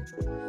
true.